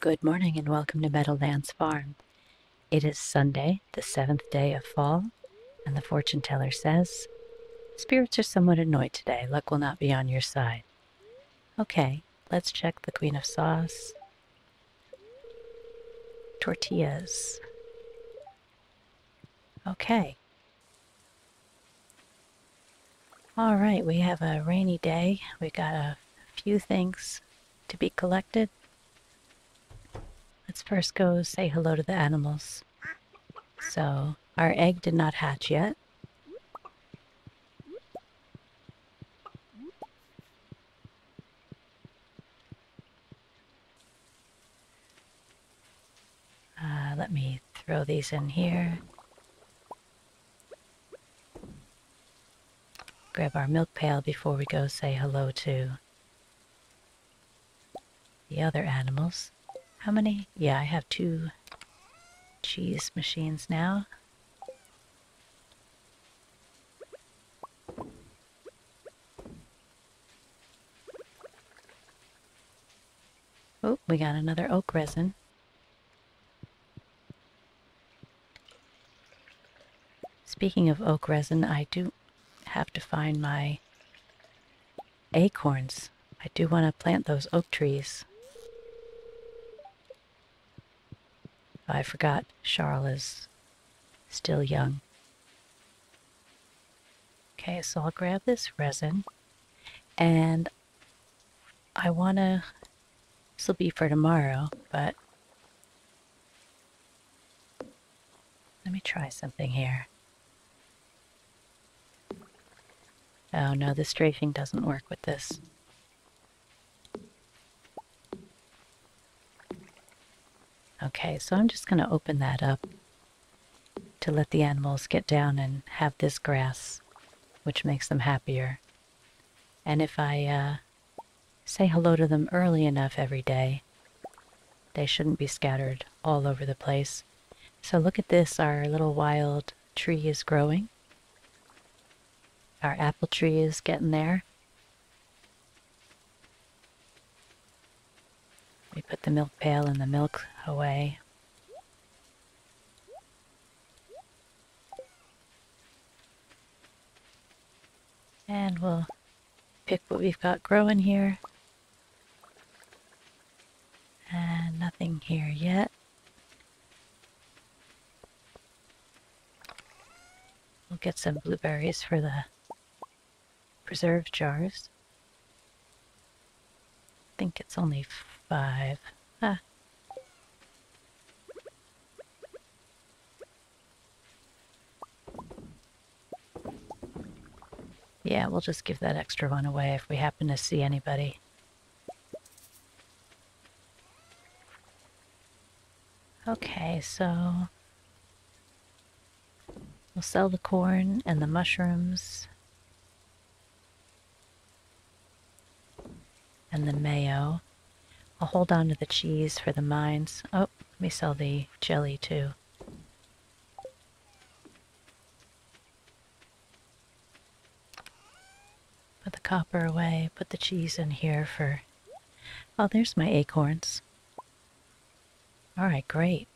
Good morning and welcome to Meadowlands Farm. It is Sunday, the seventh day of fall, and the fortune teller says, Spirits are somewhat annoyed today. Luck will not be on your side. Okay, let's check the Queen of Sauce. Tortillas. Okay. All right, we have a rainy day. We got a few things to be collected. Let's first go say hello to the animals. So, our egg did not hatch yet. Uh, let me throw these in here. Grab our milk pail before we go say hello to the other animals. How many? Yeah, I have two cheese machines now. Oh, we got another oak resin. Speaking of oak resin, I do have to find my acorns. I do want to plant those oak trees. I forgot Charles is still young. Okay, so I'll grab this resin and I want to, this will be for tomorrow, but let me try something here. Oh no, the strafing doesn't work with this. Okay, so I'm just going to open that up to let the animals get down and have this grass, which makes them happier. And if I uh, say hello to them early enough every day, they shouldn't be scattered all over the place. So look at this, our little wild tree is growing. Our apple tree is getting there. We put the milk pail and the milk away. And we'll pick what we've got growing here. And nothing here yet. We'll get some blueberries for the preserved jars. I think it's only five. Ah. Yeah, we'll just give that extra one away if we happen to see anybody. Okay, so we'll sell the corn and the mushrooms and the mayo. I'll hold on to the cheese for the mines. Oh, let me sell the jelly too. Put the copper away, put the cheese in here for... Oh, there's my acorns. Alright, great.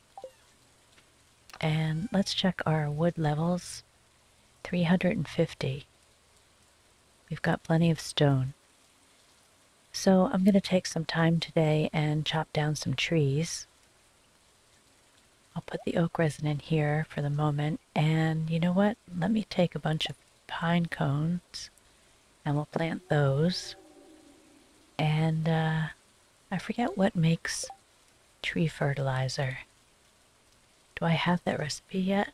And let's check our wood levels. 350. We've got plenty of stone. So I'm going to take some time today and chop down some trees. I'll put the oak resin in here for the moment. And you know what? Let me take a bunch of pine cones and we'll plant those. And uh, I forget what makes tree fertilizer. Do I have that recipe yet?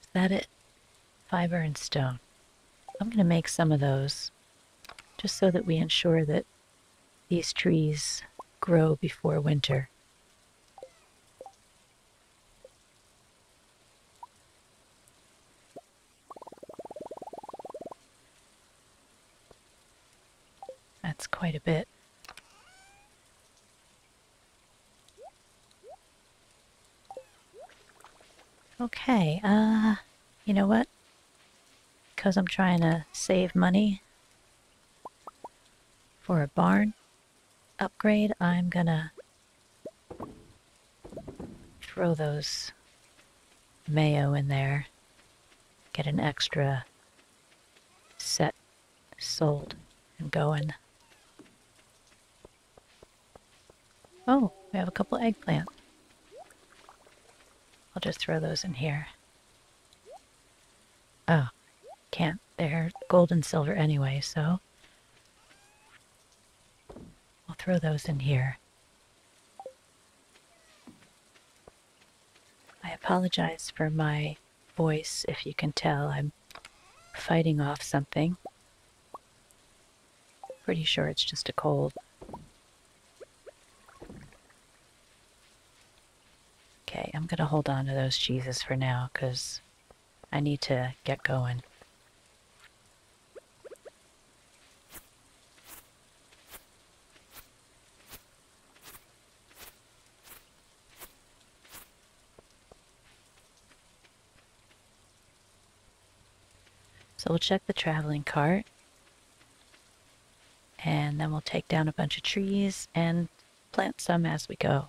Is that it? Fiber and stone. I'm going to make some of those just so that we ensure that these trees grow before winter. That's quite a bit. Okay, uh, you know what? Because I'm trying to save money, for a barn upgrade, I'm gonna throw those mayo in there, get an extra set sold and going. Oh, we have a couple eggplant. I'll just throw those in here. Oh, can't. They're gold and silver anyway, so throw those in here. I apologize for my voice if you can tell. I'm fighting off something. Pretty sure it's just a cold. Okay, I'm gonna hold on to those cheeses for now because I need to get going. We'll check the traveling cart. And then we'll take down a bunch of trees and plant some as we go.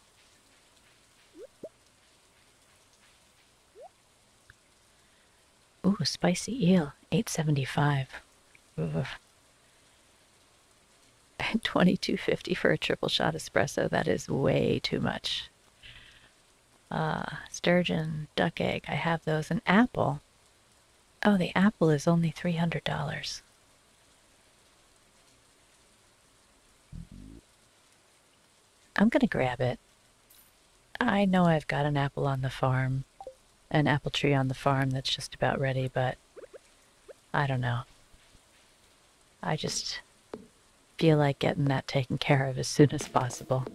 Ooh, spicy eel, 875. Ooh. 2250 for a triple shot espresso. That is way too much. Uh, sturgeon, duck egg, I have those. An apple. Oh, the apple is only $300. I'm gonna grab it. I know I've got an apple on the farm, an apple tree on the farm that's just about ready, but I don't know. I just feel like getting that taken care of as soon as possible.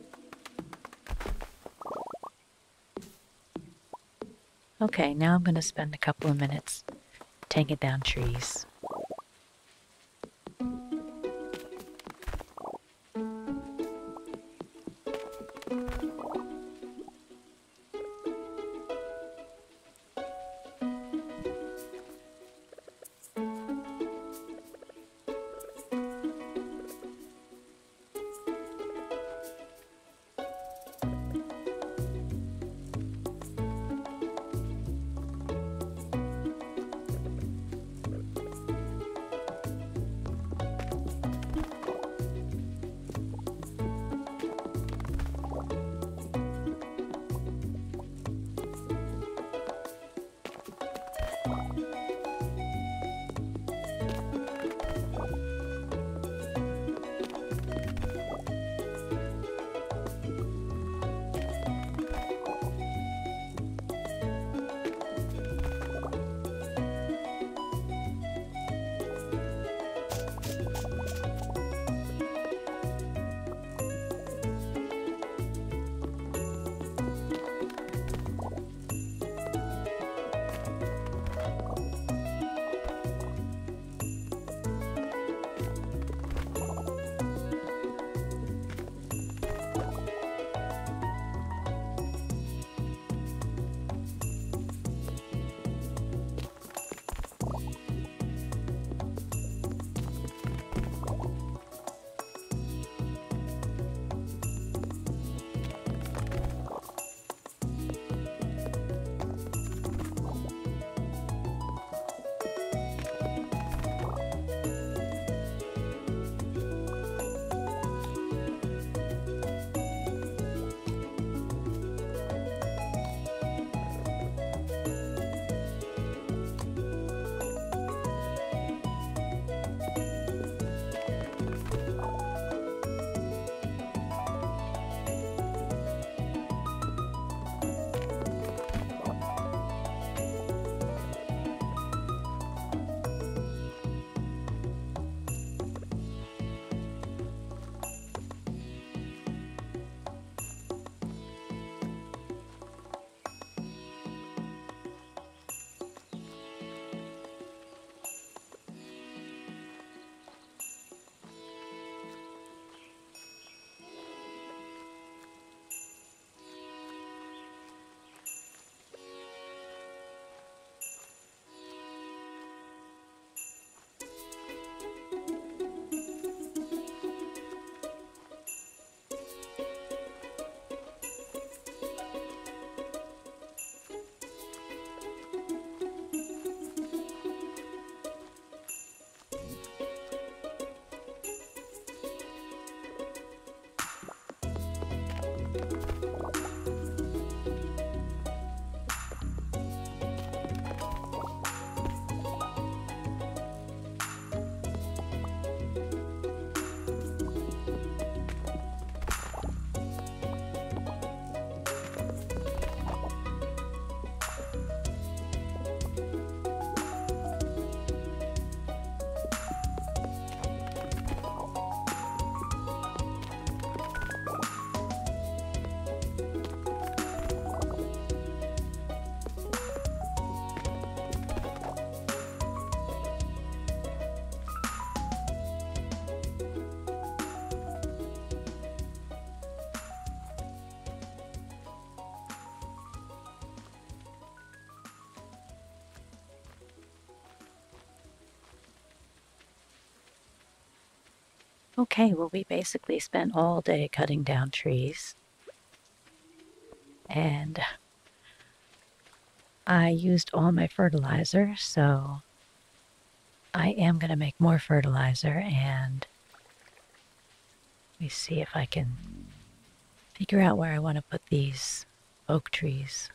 Okay, now I'm going to spend a couple of minutes taking down trees. Okay, well, we basically spent all day cutting down trees. And I used all my fertilizer, so I am going to make more fertilizer and let me see if I can figure out where I want to put these oak trees.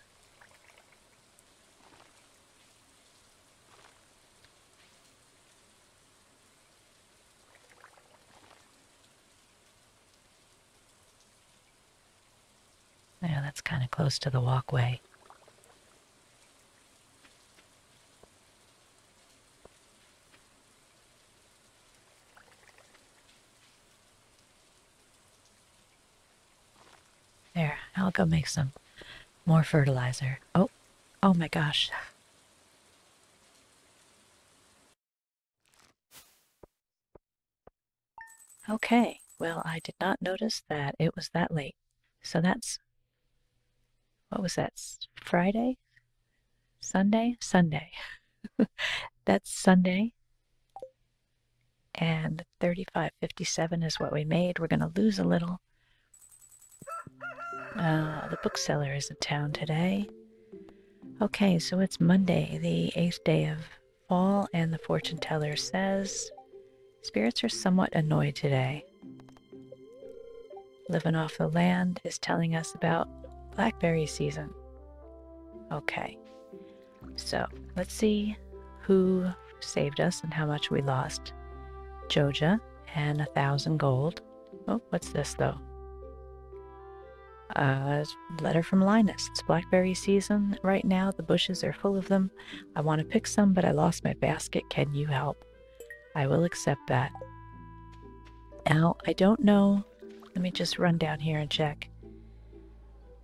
Yeah, that's kind of close to the walkway. There, I'll go make some more fertilizer. Oh, oh my gosh. Okay, well, I did not notice that it was that late. So that's what was that? Friday? Sunday? Sunday. That's Sunday. And 35.57 is what we made. We're going to lose a little. Uh, the bookseller is in town today. Okay, so it's Monday, the eighth day of fall, and the fortune teller says spirits are somewhat annoyed today. Living off the land is telling us about blackberry season. Okay, so let's see who saved us and how much we lost. Joja and a thousand gold. Oh, what's this though? A letter from Linus. It's blackberry season right now. The bushes are full of them. I want to pick some, but I lost my basket. Can you help? I will accept that. Now, I don't know. Let me just run down here and check.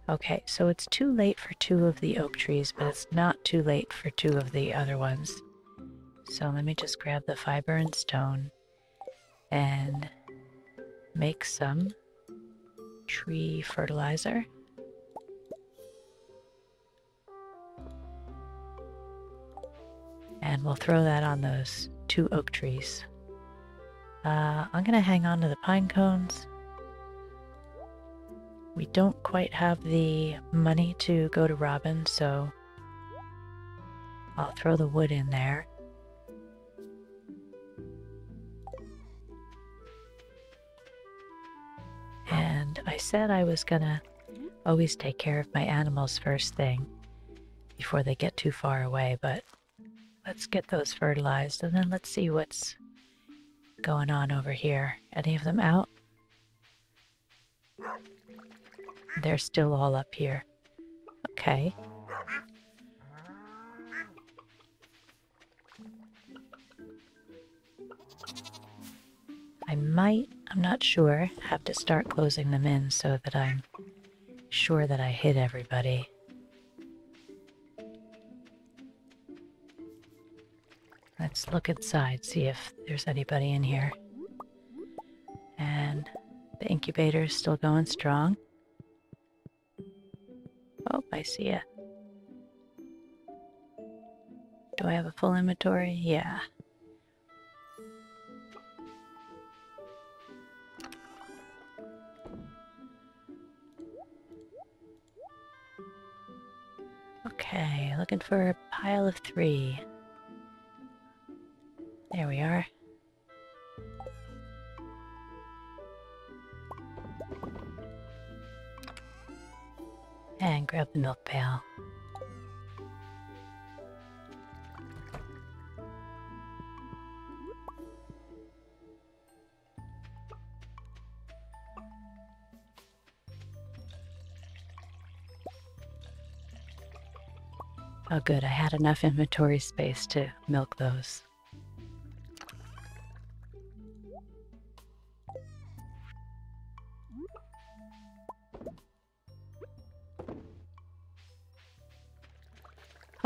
Okay, so it's too late for two of the oak trees, but it's not too late for two of the other ones. So let me just grab the fiber and stone and make some tree fertilizer. And we'll throw that on those two oak trees. Uh, I'm going to hang on to the pine cones we don't quite have the money to go to Robin, so I'll throw the wood in there. And I said I was gonna always take care of my animals first thing before they get too far away, but let's get those fertilized and then let's see what's going on over here. Any of them out? They're still all up here. Okay. I might, I'm not sure, have to start closing them in so that I'm sure that I hit everybody. Let's look inside, see if there's anybody in here. And the incubator is still going strong. Oh, I see it. Do I have a full inventory? Yeah. Okay, looking for a pile of three. There we are. And grab the milk pail. Oh, good. I had enough inventory space to milk those.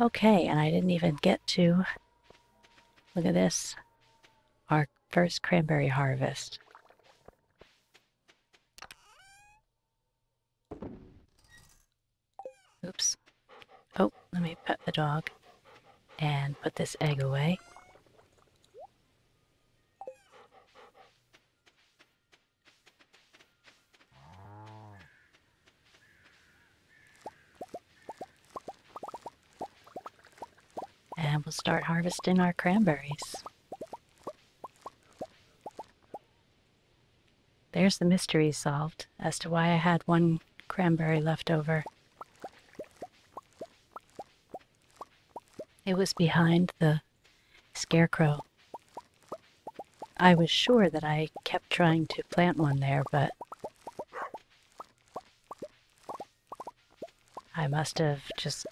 Okay, and I didn't even get to look at this our first cranberry harvest. Oops. Oh, let me pet the dog and put this egg away. And we'll start harvesting our cranberries. There's the mystery solved as to why I had one cranberry left over. It was behind the scarecrow. I was sure that I kept trying to plant one there, but I must have just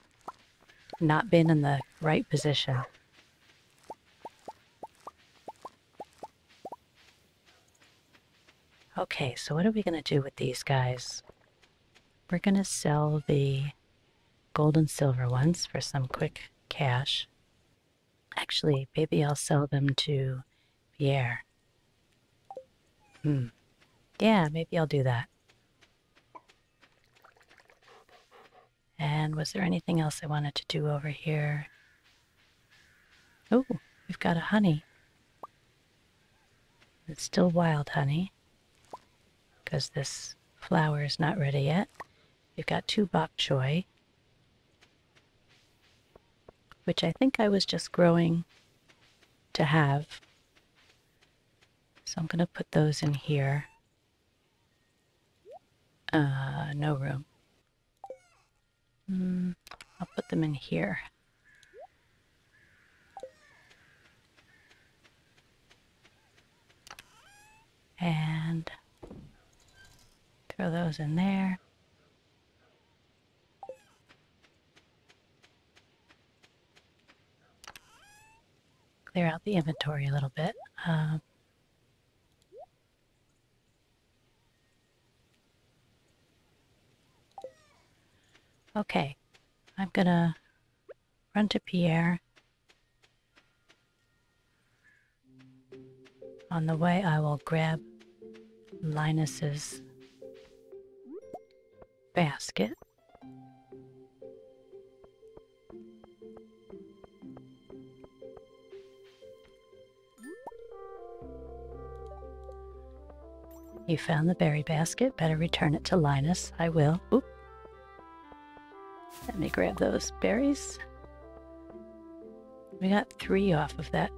not been in the right position. Okay, so what are we going to do with these guys? We're going to sell the gold and silver ones for some quick cash. Actually, maybe I'll sell them to Pierre. Hmm. Yeah, maybe I'll do that. And was there anything else I wanted to do over here? Oh, we've got a honey. It's still wild honey because this flower is not ready yet. We've got two bok choy which I think I was just growing to have. So I'm going to put those in here. Uh, no room. Mm, I'll put them in here. And throw those in there. clear out the inventory a little bit. Um, okay, I'm gonna run to Pierre. On the way, I will grab Linus's basket. You found the berry basket. Better return it to Linus. I will. Oop. Let me grab those berries. We got three off of that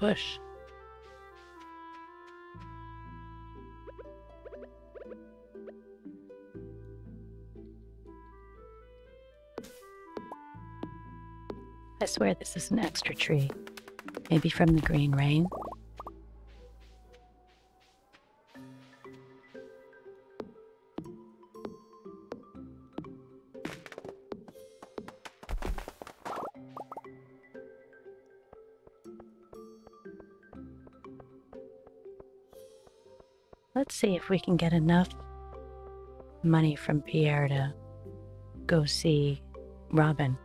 bush. I swear this is an extra tree. Maybe from the green rain. See if we can get enough money from Pierre to go see Robin.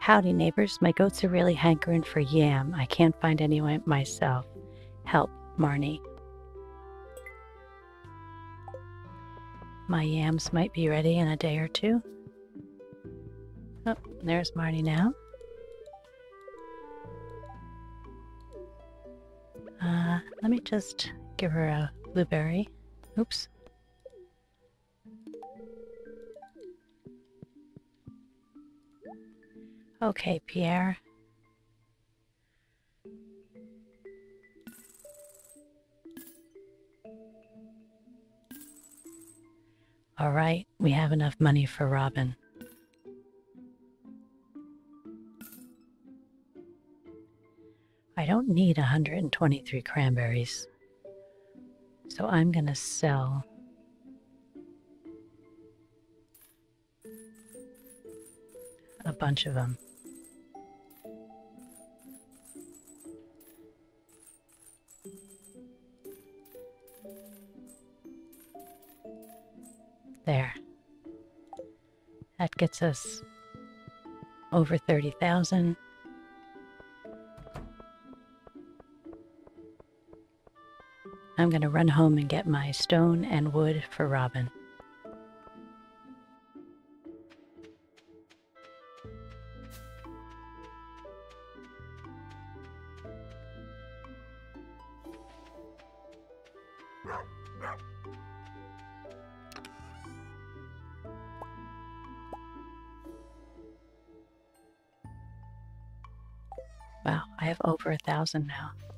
Howdy, neighbors. My goats are really hankering for yam. I can't find anyone myself. Help, Marnie. My yams might be ready in a day or two. Oh, there's Marnie now. Uh, let me just give her a blueberry. Oops. Okay, Pierre. All right, we have enough money for Robin. I don't need 123 cranberries. So I'm going to sell a bunch of them. There. That gets us over 30,000. I'm going to run home and get my stone and wood for Robin. Wow, I have over a thousand now.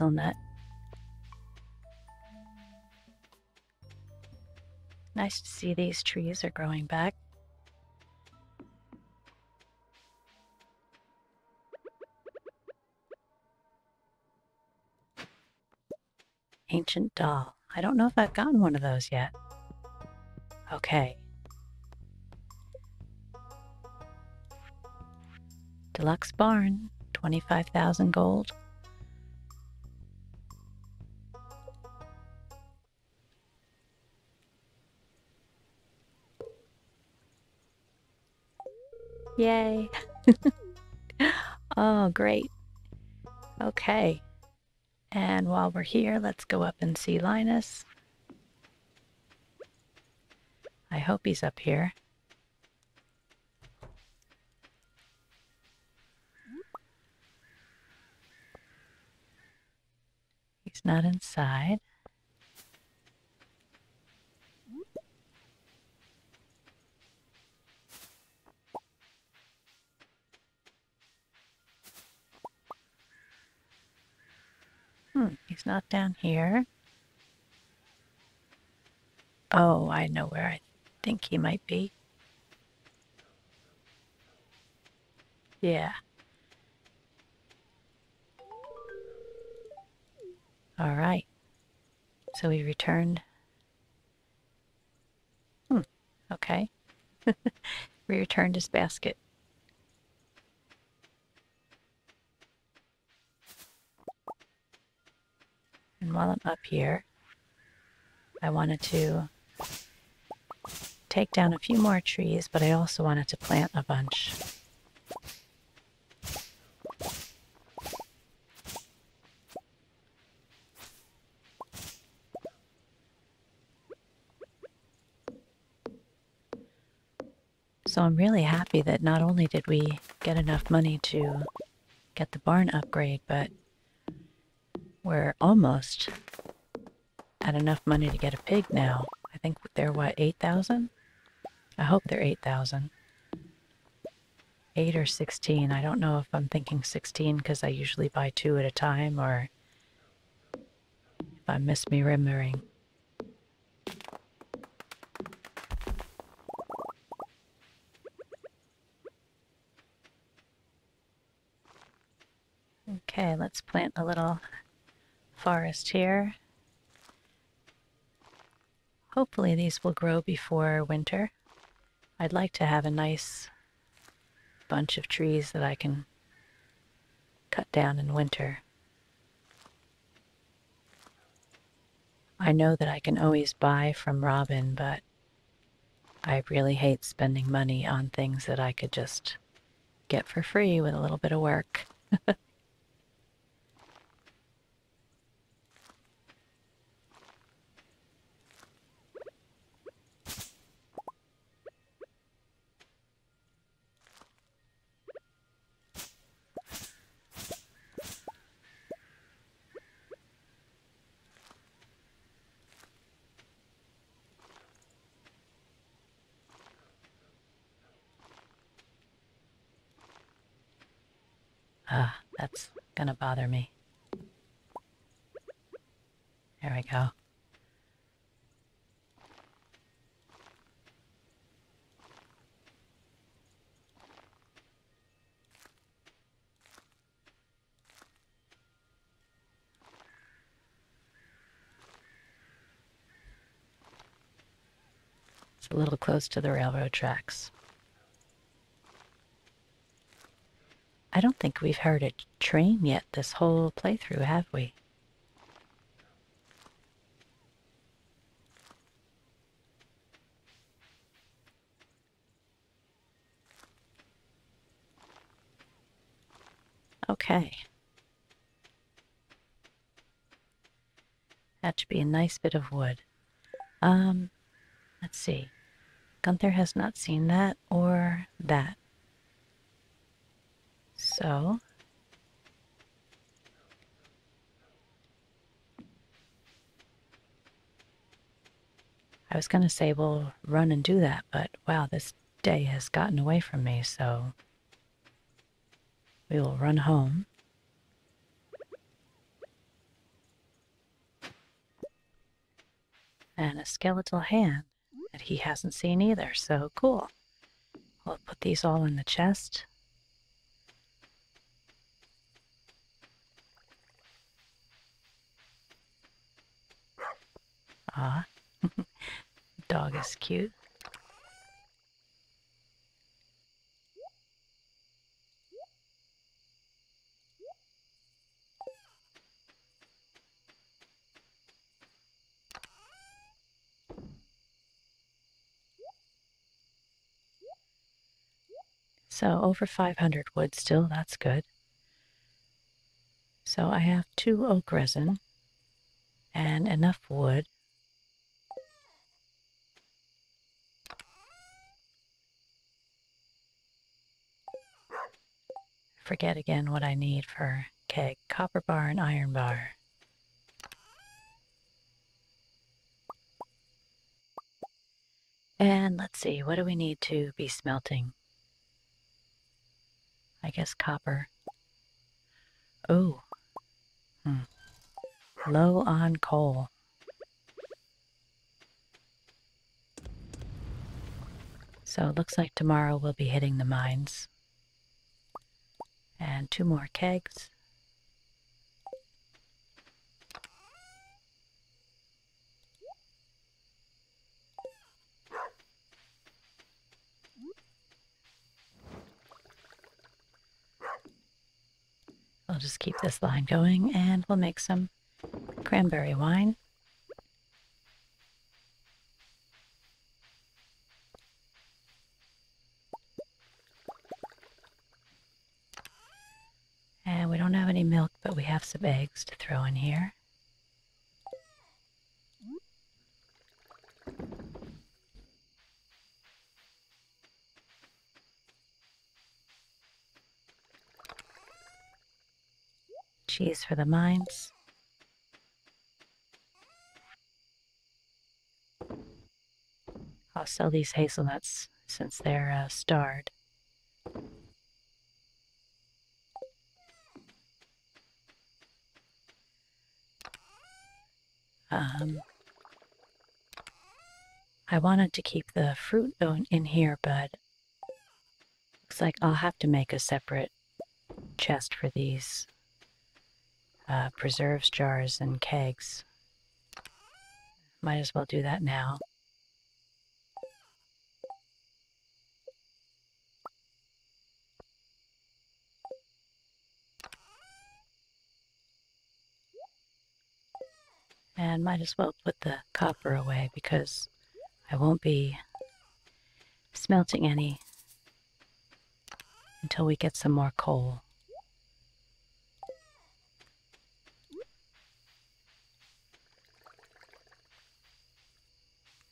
Another hazelnut. Nice to see these trees are growing back. Ancient doll. I don't know if I've gotten one of those yet. Okay. Deluxe barn, 25,000 gold. Yay. oh, great. Okay. And while we're here, let's go up and see Linus. I hope he's up here. He's not inside. He's not down here. Oh, I know where I think he might be. Yeah. All right. So we returned. Hmm, okay. we returned his basket. Up here, I wanted to take down a few more trees, but I also wanted to plant a bunch. So I'm really happy that not only did we get enough money to get the barn upgrade, but we're almost at enough money to get a pig now. I think they're what, 8,000? I hope they're 8,000. 8 or 16. I don't know if I'm thinking 16 because I usually buy two at a time or if I miss me misremembering. Okay, let's plant a little forest here. Hopefully these will grow before winter. I'd like to have a nice bunch of trees that I can cut down in winter. I know that I can always buy from Robin, but I really hate spending money on things that I could just get for free with a little bit of work. that's gonna bother me. There we go. It's a little close to the railroad tracks. I don't think we've heard a train yet this whole playthrough, have we? Okay. That should be a nice bit of wood. Um, let's see. Gunther has not seen that or that. So, I was going to say we'll run and do that, but wow, this day has gotten away from me, so we will run home. And a skeletal hand that he hasn't seen either, so cool. We'll put these all in the chest. Ah, dog is cute. So over 500 wood still, that's good. So I have two oak resin and enough wood. Forget again what I need for keg. Copper bar and iron bar. And let's see, what do we need to be smelting? I guess copper. Oh. Hmm. Low on coal. So it looks like tomorrow we'll be hitting the mines. And two more kegs. I'll just keep this line going and we'll make some cranberry wine. And we don't have any milk, but we to throw in here. Cheese for the mines. I'll sell these hazelnuts since they're uh, starred. Um, I wanted to keep the fruit in here, but looks like I'll have to make a separate chest for these uh, preserves jars and kegs. Might as well do that now. And might as well put the copper away because I won't be smelting any until we get some more coal.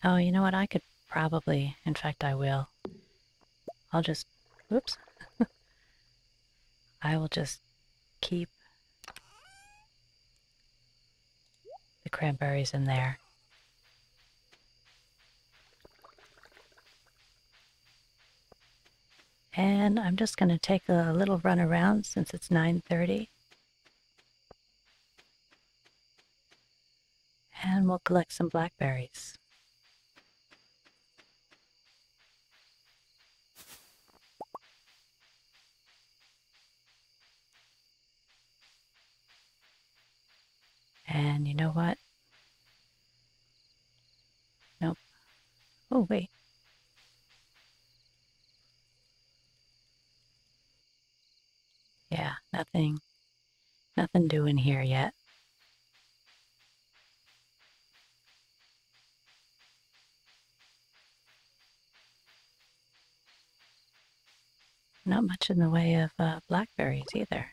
Oh, you know what? I could probably, in fact, I will. I'll just, whoops. I will just keep the cranberries in there. And I'm just going to take a little run around since it's 9.30. And we'll collect some blackberries. And you know what? Nope. Oh, wait. Yeah, nothing, nothing doing here yet. Not much in the way of uh, blackberries either.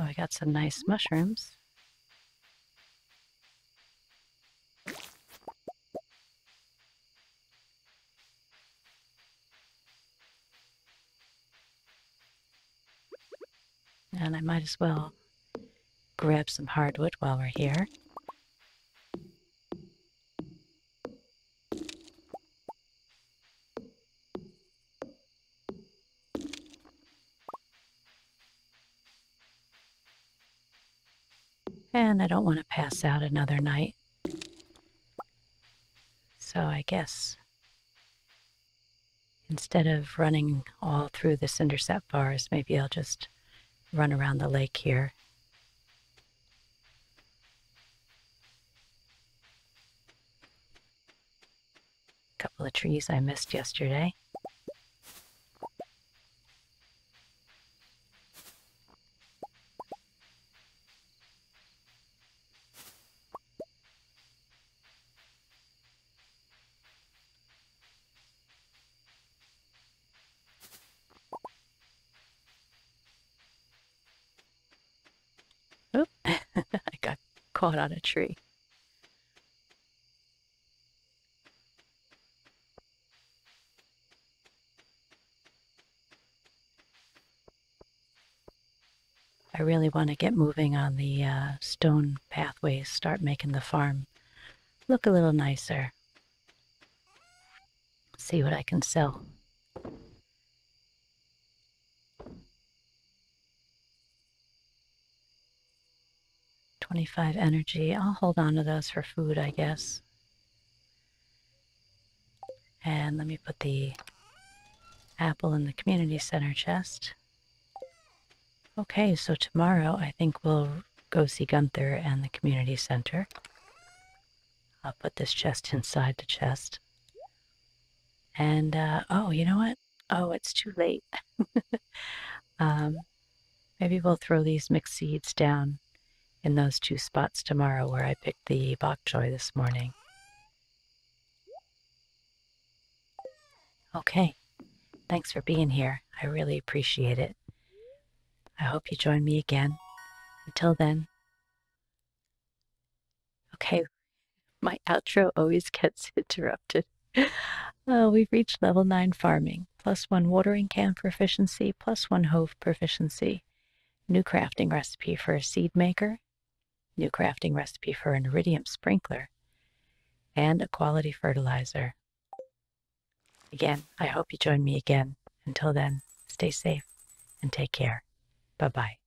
Oh, I got some nice mushrooms. And I might as well grab some hardwood while we're here. And I don't want to pass out another night. So I guess instead of running all through the Cindersap forest, maybe I'll just run around the lake here. A couple of trees I missed yesterday. Oop, I got caught on a tree. I really want to get moving on the uh, stone pathways, start making the farm look a little nicer. See what I can sell. Twenty-five energy. I'll hold on to those for food, I guess. And let me put the apple in the community center chest. Okay, so tomorrow I think we'll go see Gunther and the community center. I'll put this chest inside the chest. And, uh, oh, you know what? Oh, it's too late. um, maybe we'll throw these mixed seeds down in those two spots tomorrow where I picked the bok choy this morning. Okay, thanks for being here. I really appreciate it. I hope you join me again. Until then. Okay, my outro always gets interrupted. Uh, we've reached level 9 farming, plus 1 watering can proficiency, plus 1 hoe proficiency. New crafting recipe for a seed maker, new crafting recipe for an iridium sprinkler, and a quality fertilizer. Again, I hope you join me again. Until then, stay safe and take care. Bye bye.